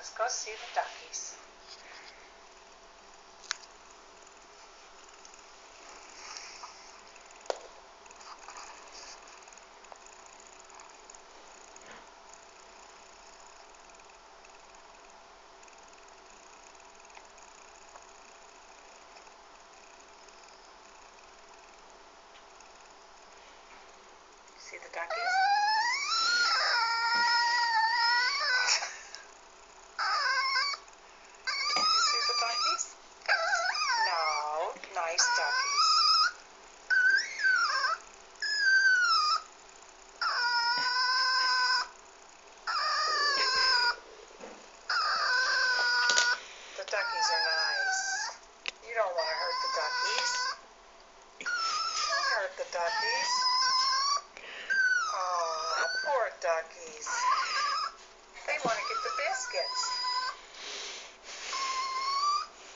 Let's go see the duckies. See the duckies? You see the duckies? Nice duckies. The duckies are nice. You don't want to hurt the duckies. Don't hurt the duckies. Oh, poor duckies. They want to get the biscuits.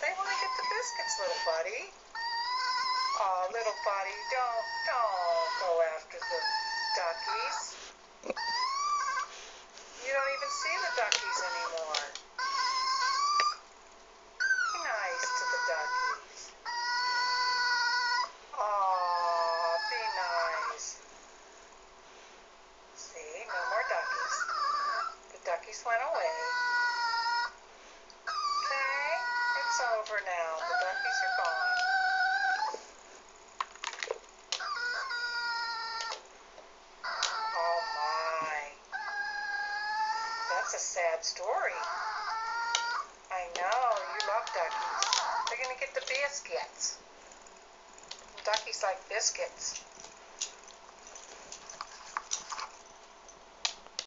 They want to get the biscuits, little buddy. Oh, little buddy, don't, don't go after the duckies. You don't even see the duckies anymore. Be nice to the duckies. Oh, be nice. See, no more duckies. The duckies went away. Okay, it's over now. The duckies are gone. Oh my. That's a sad story. I know, you love duckies. They're gonna get the biscuits. Duckies like biscuits.